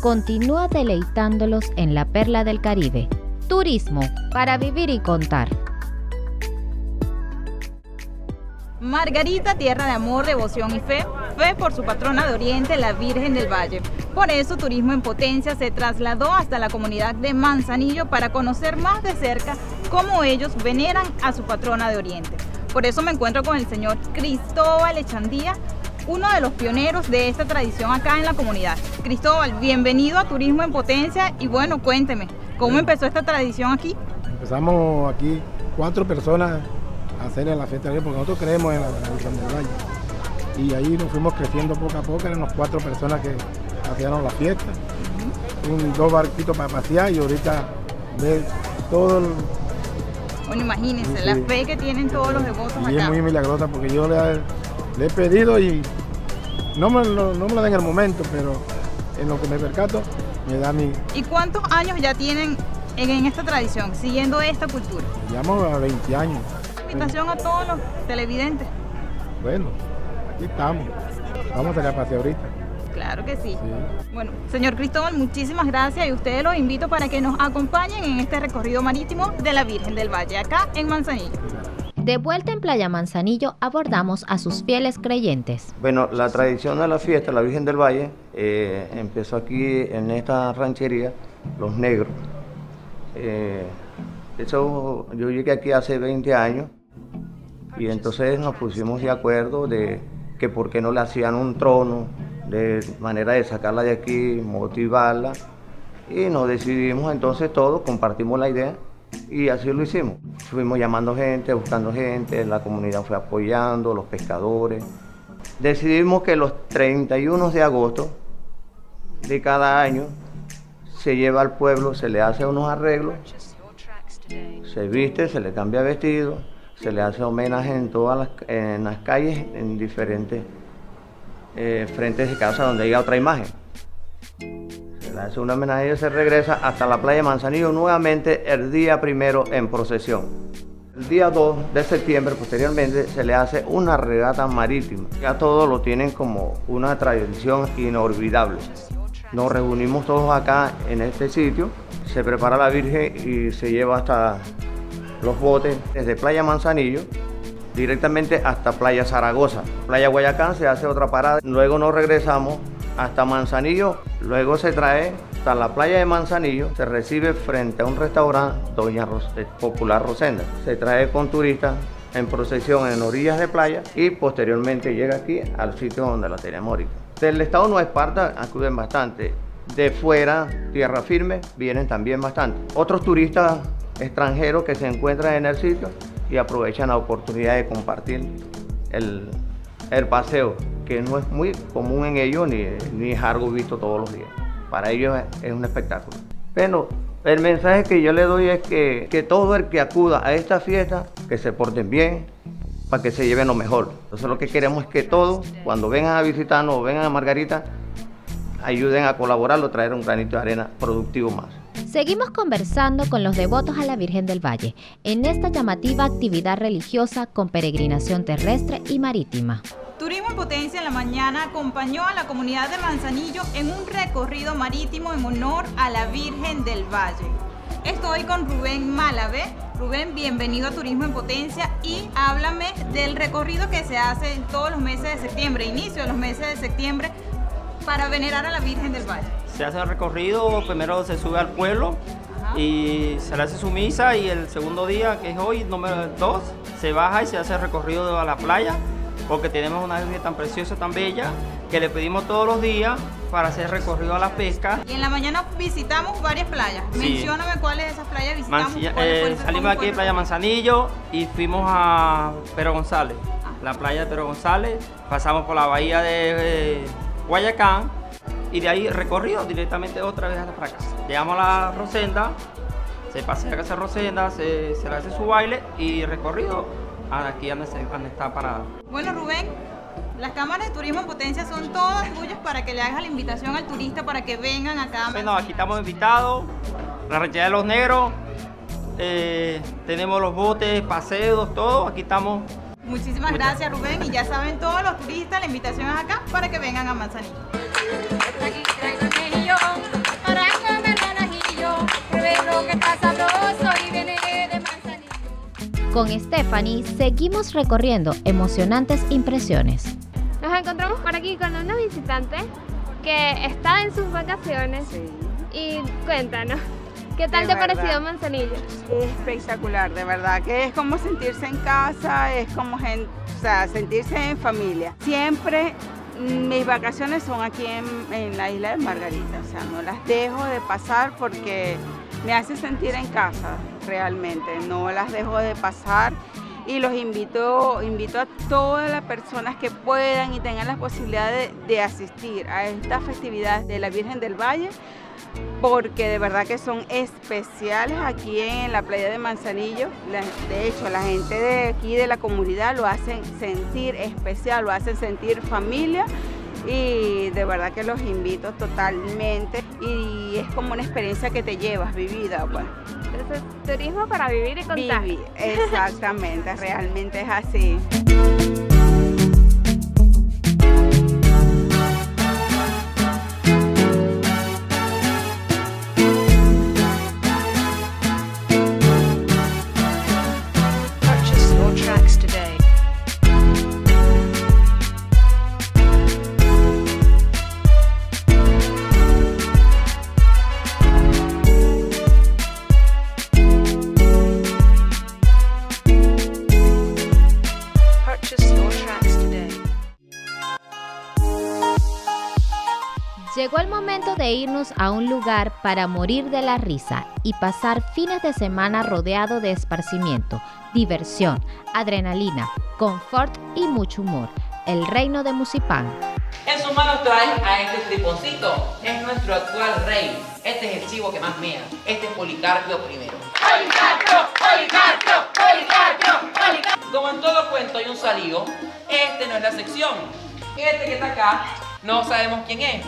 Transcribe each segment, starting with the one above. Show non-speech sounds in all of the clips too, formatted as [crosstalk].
Continúa deleitándolos en la perla del Caribe. Turismo para vivir y contar. Margarita, tierra de amor, devoción y fe, fe por su patrona de Oriente, la Virgen del Valle. Por eso Turismo en Potencia se trasladó hasta la comunidad de Manzanillo para conocer más de cerca cómo ellos veneran a su patrona de Oriente. Por eso me encuentro con el señor Cristóbal Echandía, uno de los pioneros de esta tradición acá en la comunidad. Cristóbal, bienvenido a Turismo en Potencia y bueno, cuénteme, ¿cómo empezó esta tradición aquí? Empezamos aquí cuatro personas a hacer la fiesta porque nosotros creemos en la tradición del valle. Y ahí nos fuimos creciendo poco a poco, eran cuatro personas que hacían la fiesta, un, dos barquitos para pasear y ahorita ver todo el, Bueno, imagínense, la fe que tienen todos los devotos y es acá. muy milagrosa porque yo le, le he pedido y no me, lo, no me lo da en el momento, pero en lo que me percato me da mi... ¿Y cuántos años ya tienen en, en esta tradición, siguiendo esta cultura? Llamo a 20 años. Invitación a todos los televidentes. Bueno, aquí estamos. Vamos a sacar paseo ahorita. Claro que sí. Sí. Bueno, señor Cristóbal, muchísimas gracias y ustedes los invito para que nos acompañen en este recorrido marítimo de la Virgen del Valle, acá en Manzanillo. De vuelta en Playa Manzanillo abordamos a sus fieles creyentes. Bueno, la tradición de la fiesta, la Virgen del Valle, eh, empezó aquí en esta ranchería, Los Negros. Eh, eso, yo llegué aquí hace 20 años y entonces nos pusimos de acuerdo de que por qué no le hacían un trono, de manera de sacarla de aquí, motivarla. Y nos decidimos entonces todos, compartimos la idea y así lo hicimos. Fuimos llamando gente, buscando gente, la comunidad fue apoyando, los pescadores. Decidimos que los 31 de agosto de cada año se lleva al pueblo, se le hace unos arreglos, se viste, se le cambia vestido, se le hace homenaje en todas las, en las calles, en diferentes eh, frentes de casa donde haya otra imagen. Le hace un homenaje y se regresa hasta la playa Manzanillo nuevamente el día primero en procesión. El día 2 de septiembre, posteriormente, se le hace una regata marítima. Ya todos lo tienen como una tradición inolvidable. Nos reunimos todos acá en este sitio, se prepara la Virgen y se lleva hasta los botes desde Playa Manzanillo directamente hasta Playa Zaragoza. Playa Guayacán se hace otra parada, luego nos regresamos hasta Manzanillo, luego se trae hasta la playa de Manzanillo, se recibe frente a un restaurante Doña eh, Popular Rosenda. Se trae con turistas en procesión en orillas de playa y posteriormente llega aquí al sitio donde la tenemos ahorita. Del estado Nueva Esparta acuden bastante. De fuera, tierra firme, vienen también bastante. Otros turistas extranjeros que se encuentran en el sitio y aprovechan la oportunidad de compartir el, el paseo, que no es muy común en ellos ni, ni es algo visto todos los días. Para ellos es, un espectáculo. Pero el mensaje que yo le doy es que, que todo el que acuda a esta fiesta, que se porten bien, para que se lleven lo mejor. Entonces lo que queremos es que todos, cuando vengan a visitarnos o vengan a Margarita, ayuden a colaborar o traer un granito de arena productivo más. Seguimos conversando con los devotos a la Virgen del Valle en esta llamativa actividad religiosa con peregrinación terrestre y marítima. Turismo en Potencia en la mañana acompañó a la comunidad de Manzanillo en un recorrido marítimo en honor a la Virgen del Valle. Estoy con Rubén Málabe. Rubén, bienvenido a Turismo en Potencia y háblame del recorrido que se hace en todos los meses de septiembre, inicio de los meses de septiembre, para venerar a la Virgen del Valle. Se hace el recorrido, primero se sube al pueblo y se le hace su misa y el segundo día, que es hoy, número 2, se baja y se hace el recorrido a la playa porque tenemos una virgen tan preciosa, tan bella, que le pedimos todos los días para hacer recorrido a la pesca. Y en la mañana visitamos varias playas. Sí. Mencióname cuáles de esas playas visitamos. Mancilla- eh, salimos aquí de Playa Manzanillo y fuimos a Pero González, la playa de Pero González, pasamos por la bahía de eh, Guayacán y de ahí recorrido directamente otra vez hasta para casa. Llegamos a la Rosenda, se pasea a casa Rosenda, se, se le hace su baile y recorrido aquí donde, se- donde está parada. Bueno, Rubén, las cámaras de turismo en potencia son todas tuyas para que le hagas la invitación al turista para que vengan acá. Bueno, aquí estamos invitados, la ranchería de los negros, eh, tenemos los botes, paseos, todo, aquí estamos Muchísimas gracias Rubén y ya saben todos los turistas, la invitación es acá para que vengan a Manzanillo. Con Stephanie seguimos recorriendo emocionantes impresiones. Nos encontramos por aquí con una visitante que está en sus vacaciones y cuéntanos, ¿qué tal te ha parecido Manzanillo? Espectacular, de verdad, que es como sentirse en casa, es como o sea, sentirse en familia. Siempre mis vacaciones son aquí en, en la isla de Margarita, o sea, no las dejo de pasar porque me hace sentir en casa realmente, no las dejo de pasar y los invito, invito a todas las personas que puedan y tengan la posibilidad de, asistir a esta festividad de la Virgen del Valle porque de verdad que son especiales aquí en la playa de Manzanillo. De hecho, la gente de aquí de la comunidad lo hacen sentir especial, lo hacen sentir familia y de verdad que los invito totalmente y es como una experiencia que te llevas vivida. Pues. Entonces, turismo para vivir y contar. Vivir, [laughs] exactamente, realmente es así. Irnos a un lugar para morir de la risa y pasar fines de semana rodeado de esparcimiento, diversión, adrenalina, confort y mucho humor. El reino de Musipán. En sus manos trae a este triponcito. Es nuestro actual rey. Este es el chivo que más mea. Este es Policarpio primero. ¡Policarpio! ¡Policarpio! ¡Policarpio! ¡Policarpio! Como en todo cuento hay un salido, este no es la sección. Este que está acá, no sabemos quién es.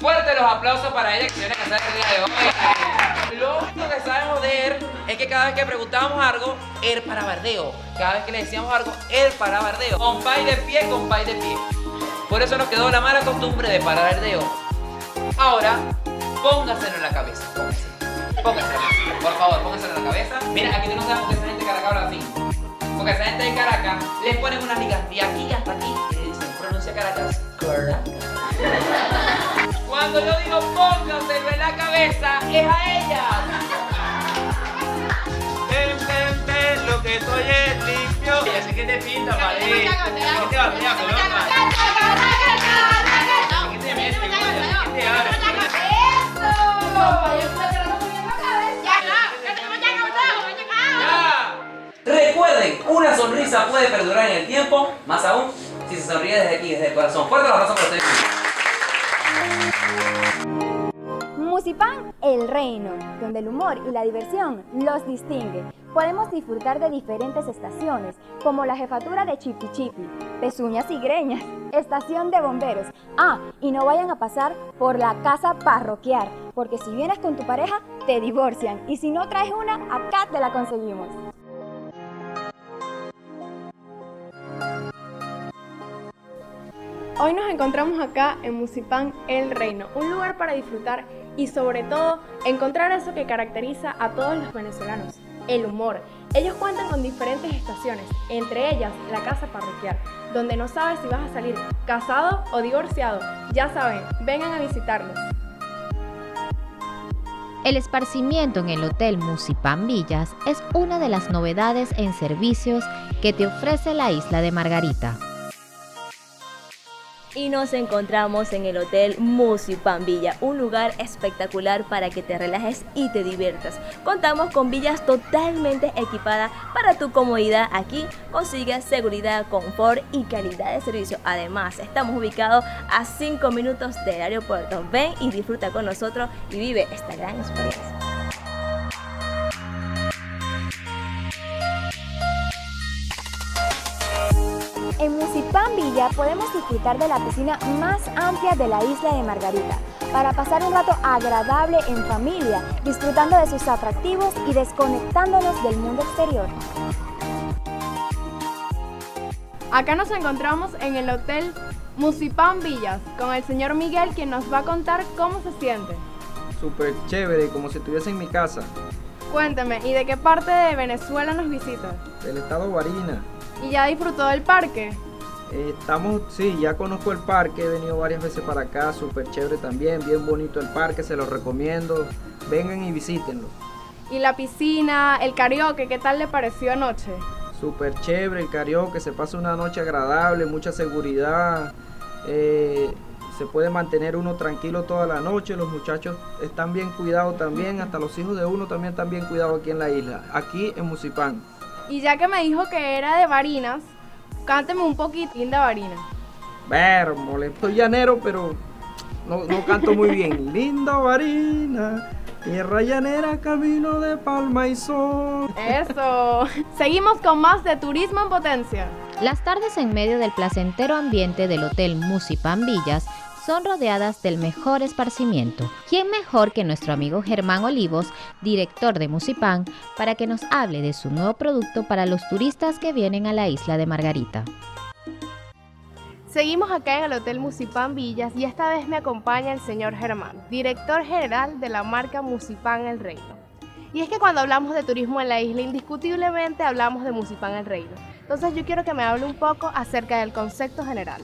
Fuerte los aplausos para ella que viene a el día de hoy. Lo único que sabemos de él es que cada vez que preguntábamos algo, él para bardeo. Cada vez que le decíamos algo, él para bardeo. Compay de pie, compay de pie. Por eso nos quedó la mala costumbre de parar bardeo. Ahora, póngaselo en la cabeza. Póngaselo. Por favor, póngaselo en la cabeza. Mira, aquí no sabemos que esa gente Caracas habla así. Porque esa gente de Caracas les ponen una ligas de aquí Cuando yo digo póngaselo en la cabeza, es a ella. Ven, ven, ven, lo que soy es limpio. Que te pinta, vale. ¿Qué te va a pegar, pelota? ¿Qué te metes? ¿Qué te abre? ¡Eso! Recuerden, una sonrisa puede perdurar en el tiempo, más aún si se sonríe desde aquí, desde el corazón. Fuerte la razón para ustedes. Musipán, el reino, donde el humor y la diversión los distingue. Podemos disfrutar de diferentes estaciones, como la jefatura de Chipi Chipi, Pezuñas y Greñas, estación de bomberos. Ah, y no vayan a pasar por la casa parroquial, porque si vienes con tu pareja, te divorcian. Y si no traes una, acá te la conseguimos. Hoy nos encontramos acá en Musipán El Reino, un lugar para disfrutar y sobre todo encontrar eso que caracteriza a todos los venezolanos, el humor. Ellos cuentan con diferentes estaciones, entre ellas la casa parroquial, donde no sabes si vas a salir casado o divorciado. Ya saben, vengan a visitarnos. El esparcimiento en el Hotel Musipán Villas es una de las novedades en servicios que te ofrece la isla de Margarita y nos encontramos en el Hotel Musipan Villa, un lugar espectacular para que te relajes y te diviertas. Contamos con villas totalmente equipadas para tu comodidad. Aquí consigues seguridad, confort y calidad de servicio. Además, estamos ubicados a 5 minutos del aeropuerto. Ven y disfruta con nosotros y vive esta gran experiencia. En Musipán Villa podemos disfrutar de la piscina más amplia de la isla de Margarita, para pasar un rato agradable en familia, disfrutando de sus atractivos y desconectándonos del mundo exterior. Acá nos encontramos en el Hotel Musipán Villas con el señor Miguel quien nos va a contar cómo se siente. Súper chévere, como si estuviese en mi casa. Cuénteme, ¿y de qué parte de Venezuela nos visita? Del estado Barina. ¿Y ya disfrutó del parque? Eh, estamos, sí, ya conozco el parque, he venido varias veces para acá, súper chévere también, bien bonito el parque, se los recomiendo. Vengan y visítenlo. ¿Y la piscina, el karaoke, qué tal le pareció anoche? Súper chévere el karaoke, se pasa una noche agradable, mucha seguridad. Eh, se puede mantener uno tranquilo toda la noche, los muchachos están bien cuidados también, hasta los hijos de uno también están bien cuidados aquí en la isla, aquí en Musipán. Y ya que me dijo que era de Barinas, cánteme un poquitín de Barinas. Ver, molesto llanero, pero no, no canto muy bien. [laughs] Linda Barina, tierra llanera, camino de palma y sol. Eso. Seguimos con más de Turismo en Potencia. Las tardes en medio del placentero ambiente del Hotel Musipan Villas son rodeadas del mejor esparcimiento. ¿Quién mejor que nuestro amigo Germán Olivos, director de Musipan, para que nos hable de su nuevo producto para los turistas que vienen a la isla de Margarita? Seguimos acá en el Hotel Musipan Villas y esta vez me acompaña el señor Germán, director general de la marca Musipan El Reino. Y es que cuando hablamos de turismo en la isla, indiscutiblemente hablamos de Musipan El Reino. Entonces yo quiero que me hable un poco acerca del concepto general.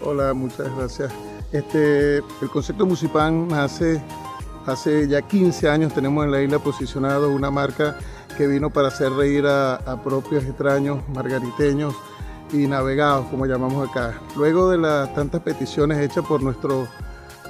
Hola, muchas gracias. Este, el concepto Musipan nace hace ya 15 años, tenemos en la isla posicionado una marca que vino para hacer reír a, a propios extraños margariteños y navegados, como llamamos acá. Luego de las tantas peticiones hechas por nuestros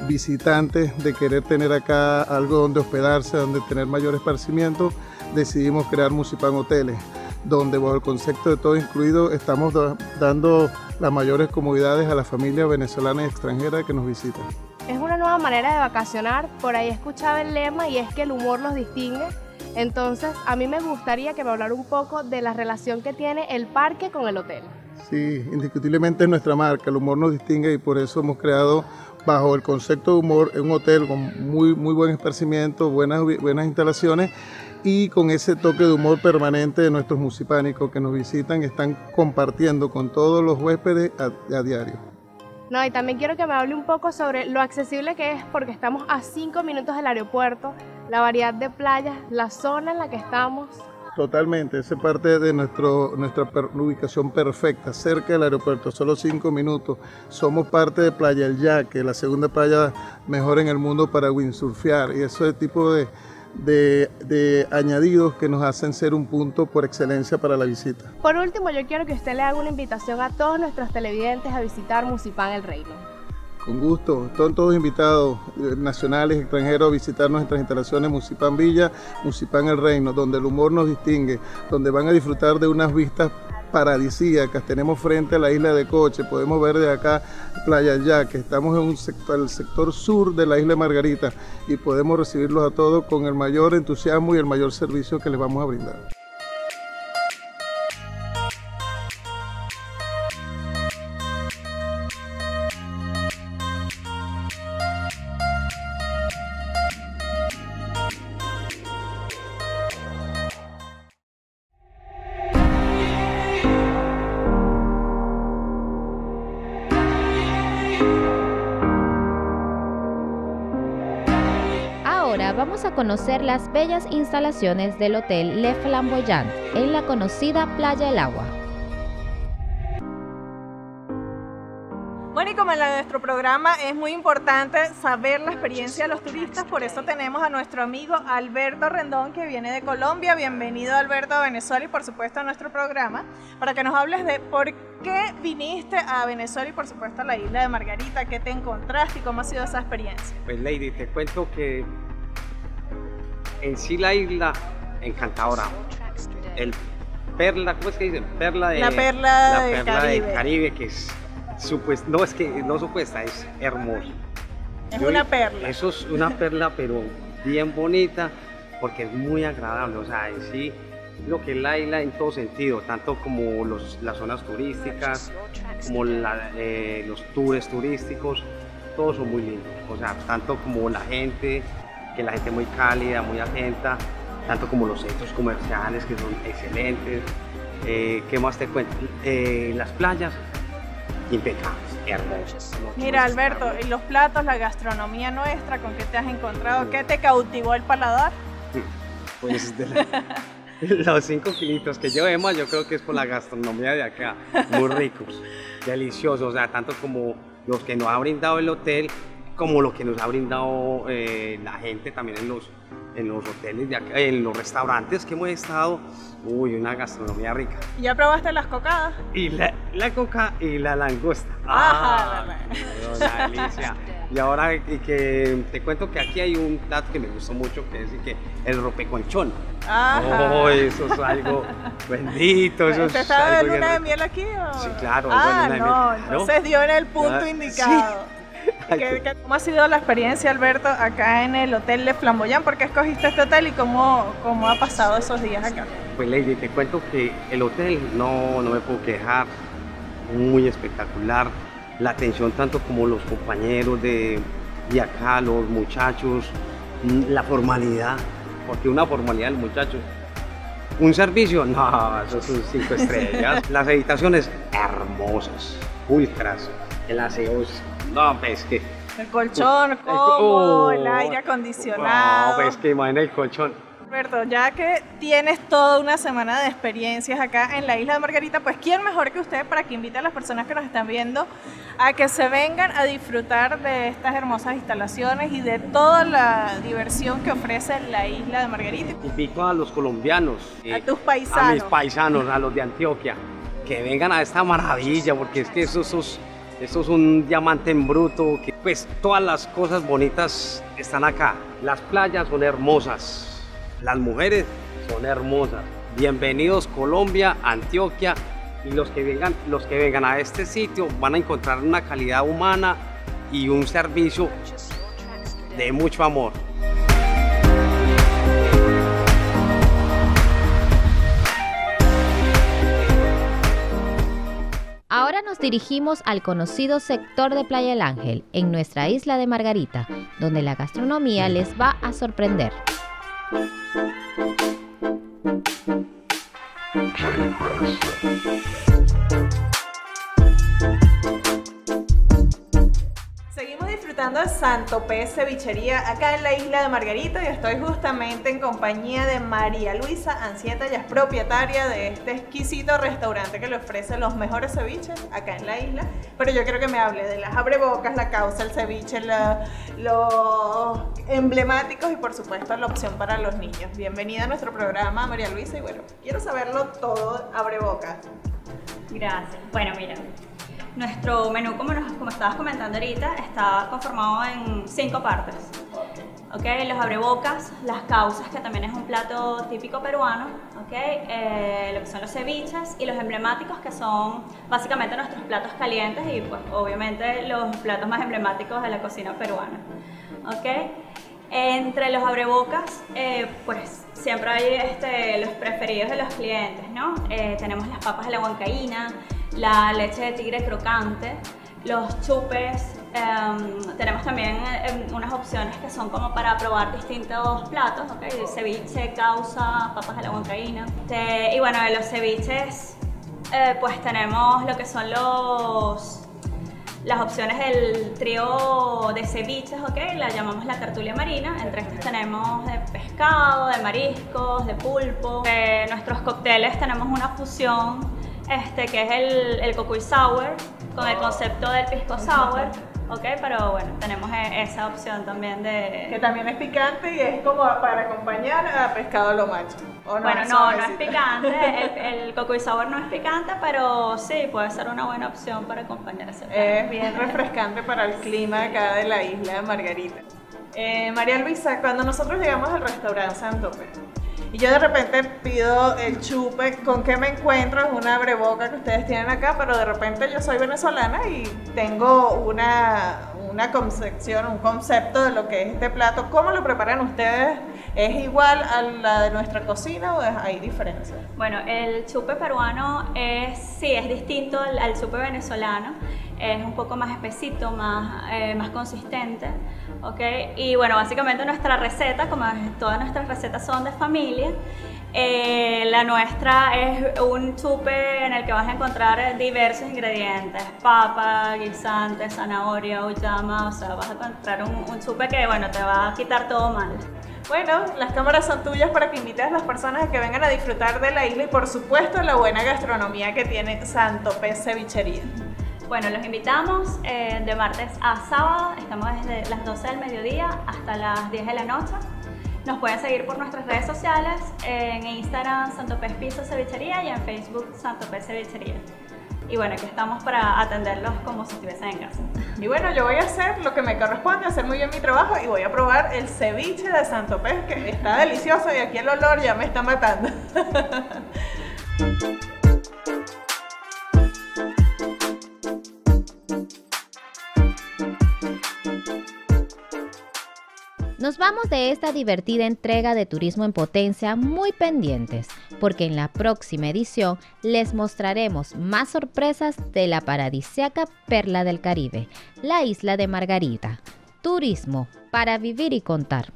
visitantes de querer tener acá algo donde hospedarse, donde tener mayor esparcimiento, decidimos crear Musipan Hoteles donde bajo el concepto de todo incluido estamos dando las mayores comodidades a las familias venezolanas y extranjeras que nos visitan. Es una nueva manera de vacacionar, por ahí escuchaba el lema y es que el humor los distingue. Entonces, a mí me gustaría que me hablara un poco de la relación que tiene el parque con el hotel. Sí, indiscutiblemente es nuestra marca, el humor nos distingue y por eso hemos creado bajo el concepto de humor un hotel con muy, muy buen esparcimiento, buenas, buenas instalaciones y con ese toque de humor permanente de nuestros musipánicos que nos visitan, están compartiendo con todos los huéspedes a, diario. No, y también quiero que me hable un poco sobre lo accesible que es, porque estamos a cinco minutos del aeropuerto, la variedad de playas, la zona en la que estamos. Totalmente, esa es parte de nuestro, nuestra ubicación perfecta, cerca del aeropuerto, solo cinco minutos. Somos parte de Playa El Yaque, la segunda playa mejor en el mundo para windsurfear, y eso es tipo de, de, añadidos que nos hacen ser un punto por excelencia para la visita. Por último, yo quiero que usted le haga una invitación a todos nuestros televidentes a visitar Musipan El Reino. Con gusto, están todos invitados, eh, nacionales, extranjeros, a visitar nuestras instalaciones Musipan Villa, Musipan El Reino, donde el humor nos distingue, donde van a disfrutar de unas vistas paradisíacas. Tenemos frente a la isla de Coche, podemos ver de acá Playa Yaque. Estamos en un sector, el sector sur de la isla de Margarita y podemos recibirlos a todos con el mayor entusiasmo y el mayor servicio que les vamos a brindar. Las bellas instalaciones del Hotel Le Flamboyant en la conocida Playa El Agua. Bueno, y como en nuestro programa es muy importante saber la experiencia de los turistas, por eso tenemos a nuestro amigo Alberto Rendón, que viene de Colombia. Bienvenido, Alberto, a Venezuela y por supuesto a nuestro programa, para que nos hables de por qué viniste a Venezuela y por supuesto a la isla de Margarita, qué te encontraste y cómo ha sido esa experiencia. Pues, Lady, te cuento que en sí la isla encantadora. El perla, ¿cómo es que dicen? Perla de la perla, la del, perla Caribe. del Caribe que es supuesta, no es que no supuesta, es hermosa. Es una perla. Eso es una perla, pero bien bonita, porque es muy agradable. O sea, en sí, lo que es la isla en todo sentido, tanto como los, las zonas turísticas, como la, eh, los tours turísticos. todos son muy lindos. O sea, tanto como la gente, que la gente muy cálida, muy atenta, tanto como los centros comerciales que son excelentes. Eh, ¿Qué más te cuento? Eh, las playas, impecables, hermosas. Mira, Alberto, y los platos, la gastronomía nuestra, ¿con qué te has encontrado? ¿Qué te cautivó el paladar? Pues de la- [laughs] los cinco kilitos que llevemos, yo creo que es por la gastronomía de acá. Muy ricos, deliciosos, o sea, tanto como los que nos ha brindado el hotel, como lo que nos ha brindado eh, la gente también en los, en los hoteles, de acá, en los restaurantes que hemos estado. Uy, una gastronomía rica. ¿Ya probaste las cocadas? Y la, la coca y la langosta. Ah, no, una delicia. Y ahora y que te cuento que aquí hay un plato que me gustó mucho, que es que el ropeconchón. Ajá. Oh, eso es algo [laughs] bendito. Eso ¿Te es algo luna de miel aquí? O? Sí, claro, Ah, bueno, no, miel, claro. entonces dio en el punto Ah, indicado. [laughs] ¿Qué- qué- ¿Cómo ha sido la experiencia, Alberto, acá en el Hotel de Flamboyant? ¿Por qué escogiste este hotel y cómo, cómo ha pasado esos días acá? Pues Lady, te cuento que el hotel no, no me puedo quejar, muy espectacular. La atención tanto como los compañeros de, de acá, los muchachos, mm, la formalidad, porque una formalidad del muchacho. Un servicio, no, eso son cinco estrellas. [laughs] Las habitaciones hermosas, ultras, el aseo no, pues que, El colchón El co- cómodo, el aire no, acondicionado. pues que imagina el colchón. Alberto, ya que tienes toda una semana de experiencias acá en la isla de Margarita, pues ¿quién mejor que usted para que invite a las personas que nos están viendo a que se vengan a disfrutar de estas hermosas instalaciones y de toda la diversión que ofrece la isla de Margarita? Invito a los colombianos, eh, A tus a paisanos. mis paisanos, a los de Antioquia, que vengan a esta maravilla, porque es que eso, eso es, eso es un diamante en bruto, que pues todas las cosas bonitas están acá. Las playas son hermosas, las mujeres son hermosas. Bienvenidos Colombia, Antioquia, y los que vengan, los que vengan a este sitio van a encontrar una calidad humana y un servicio de mucho amor. Dirigimos al conocido sector de Playa El Ángel, en nuestra isla de Margarita, donde la gastronomía les va a sorprender. Disfrutando de Santo Pez Cevichería acá en la isla de Margarita y estoy justamente en compañía de María Luisa Ancieta, ella es propietaria de este exquisito restaurante que le ofrece los mejores ceviches acá en la isla. Pero yo quiero que me hable de las abrebocas, la causa, el ceviche, los emblemáticos y por supuesto la opción para los niños. Bienvenida a nuestro programa María Luisa y bueno, quiero saberlo todo abrebocas. Gracias. Bueno, mira, nuestro menú, como, nos, como estabas comentando ahorita, está conformado en cinco partes. ¿Ok? Los abrebocas, las causas, que también es un plato típico peruano, ¿ok? Eh, lo que son los ceviches y los emblemáticos, que son básicamente nuestros platos calientes y pues obviamente los platos más emblemáticos de la cocina peruana. ¿Ok? Entre los abrebocas, eh, pues siempre hay este, los preferidos de los clientes, ¿no? Eh, tenemos las papas de la huancaína, la leche de tigre crocante, los chupes, em, tenemos también em, unas opciones que son como para probar distintos platos, ¿ok? El ceviche, causa, papas de la huancaína. Este, y bueno, de los ceviches, eh, pues tenemos lo que son los las opciones del trío de ceviches, ¿ok? La llamamos la tertulia marina. Entre estas tenemos de pescado, de mariscos, de pulpo. De nuestros cócteles tenemos una fusión, este, que es el, el cocuy sour, con el concepto del pisco sour, ¿ok? Pero bueno, tenemos e- esa opción también de... Que también es picante y es como para acompañar a pescado lo macho. ¿o no? Bueno, no, no es picante, [laughs] el, el cocuy sour no es picante, pero sí, puede ser una buena opción para acompañar ese. Es bien refrescante para el clima acá de la isla de Margarita. Eh, María Luisa, cuando nosotros llegamos al restaurante Santo y yo de repente pido el chupe, ¿con qué me encuentro? Es una breboca que ustedes tienen acá, pero de repente yo soy venezolana y tengo una, una concepción, un concepto de lo que es este plato. ¿Cómo lo preparan ustedes? ¿Es igual a la de nuestra cocina o hay diferencias? Bueno, el chupe peruano es, sí, es distinto al, al chupe venezolano. Es un poco más espesito, más, eh, más consistente. ¿ok? Y bueno, básicamente nuestra receta, como todas nuestras recetas son de familia, eh, la nuestra es un chupe en el que vas a encontrar diversos ingredientes, papa, guisante, zanahoria, uyama, o sea, vas a encontrar un, un chupe que, bueno, te va a quitar todo mal. Bueno, las cámaras son tuyas para que invites a las personas a que vengan a disfrutar de la isla y por supuesto la buena gastronomía que tiene Santo Pez Cevichería. Bueno, los invitamos eh, de martes a sábado, estamos desde las 12 del mediodía hasta las 10 de la noche. Nos pueden seguir por nuestras redes sociales, en Instagram Santo Pez Piso Cevichería y en Facebook Santo Pez Cevichería. Y bueno, aquí estamos para atenderlos como si estuviesen en casa. Y bueno, yo voy a hacer lo que me corresponde, hacer muy bien mi trabajo y voy a probar el ceviche de Santo Pez, que está delicioso y aquí el olor ya me está matando. [laughs] Nos vamos de esta divertida entrega de Turismo en Potencia muy pendientes, porque en la próxima edición les mostraremos más sorpresas de la paradisiaca perla del Caribe, la isla de Margarita. Turismo para vivir y contar.